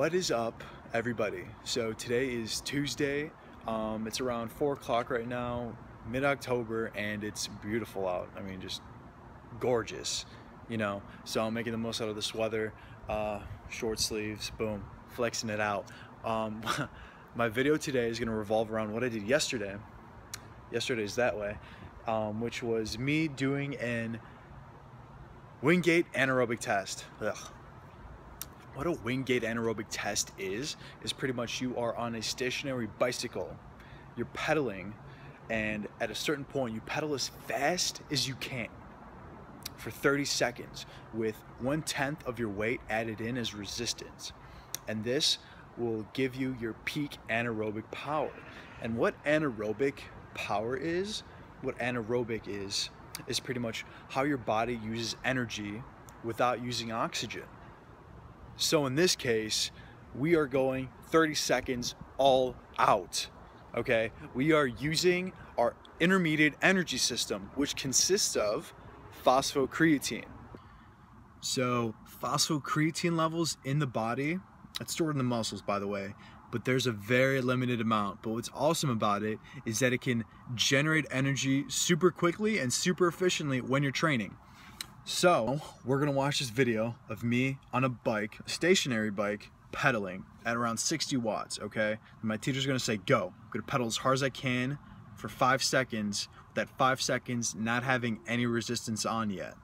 What is up, everybody? So today is Tuesday. Um, it's around 4 o'clock right now, mid-October, and it's beautiful out. I mean, just gorgeous, you know? So I'm making the most out of this weather. Uh, short sleeves, boom, flexing it out. Um, my video today is gonna revolve around what I did yesterday. Yesterday's that way, um, which was me doing an Wingate anaerobic test. Ugh what a Wingate anaerobic test is, is pretty much you are on a stationary bicycle, you're pedaling, and at a certain point you pedal as fast as you can for 30 seconds with one tenth of your weight added in as resistance. And this will give you your peak anaerobic power. And what anaerobic power is, what anaerobic is, is pretty much how your body uses energy without using oxygen. So in this case, we are going 30 seconds all out, okay? We are using our intermediate energy system, which consists of phosphocreatine. So phosphocreatine levels in the body, it's stored in the muscles by the way, but there's a very limited amount. But what's awesome about it is that it can generate energy super quickly and super efficiently when you're training. So we're gonna watch this video of me on a bike, a stationary bike, pedaling at around 60 watts, okay? And my teacher's gonna say, go. I'm gonna pedal as hard as I can for five seconds, with that five seconds not having any resistance on yet.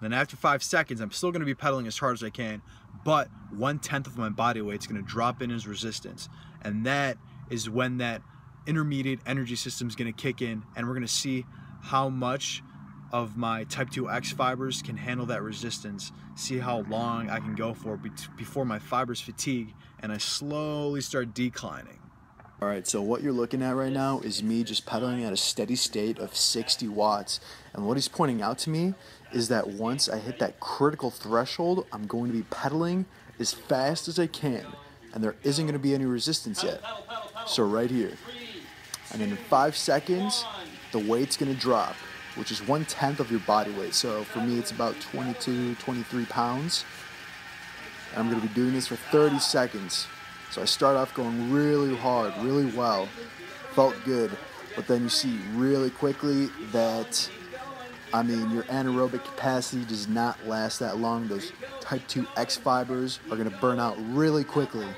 Then after five seconds, I'm still gonna be pedaling as hard as I can, but one tenth of my body weight is gonna drop in as resistance. And that is when that intermediate energy system is gonna kick in and we're gonna see how much of my type 2X fibers can handle that resistance, see how long I can go for before my fibers fatigue and I slowly start declining. All right, so what you're looking at right now is me just pedaling at a steady state of 60 watts. And what he's pointing out to me is that once I hit that critical threshold, I'm going to be pedaling as fast as I can. And there isn't going to be any resistance yet. So right here. And in five seconds, the weight's going to drop which is one tenth of your body weight. So for me, it's about 22, 23 pounds. And I'm gonna be doing this for 30 seconds. So I start off going really hard, really well, felt good, but then you see really quickly that, I mean, your anaerobic capacity does not last that long. Those type 2 X fibers are gonna burn out really quickly.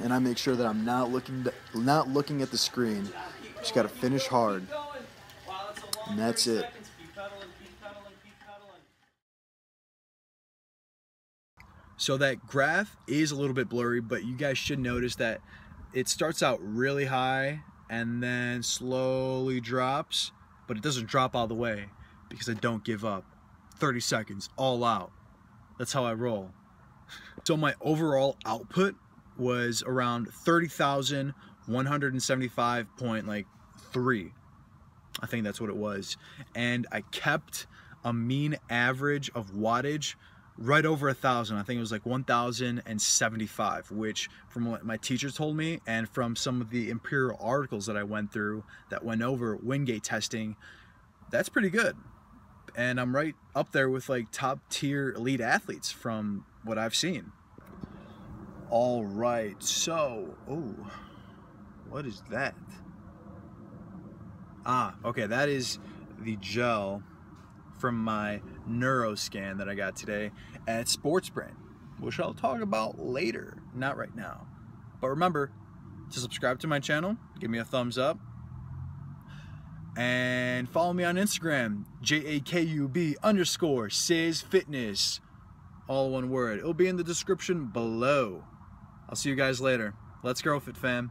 And I make sure that I'm not looking, to, not looking at the screen. Just gotta finish hard. And that's it. So that graph is a little bit blurry, but you guys should notice that it starts out really high and then slowly drops, but it doesn't drop all the way because I don't give up. 30 seconds, all out. That's how I roll. So my overall output was around 30,175 point like three. I think that's what it was. And I kept a mean average of wattage right over a thousand. I think it was like 1,075, which from what my teacher told me and from some of the imperial articles that I went through that went over Wingate testing, that's pretty good. And I'm right up there with like top tier elite athletes from what I've seen. All right, so, oh, what is that? Ah, okay, that is the gel from my neuroscan that I got today at Sports Brain, which I'll talk about later, not right now. But remember to subscribe to my channel, give me a thumbs up, and follow me on Instagram, J-A-K-U-B underscore sizzfitness, all one word. It'll be in the description below. I'll see you guys later. Let's grow fit fam.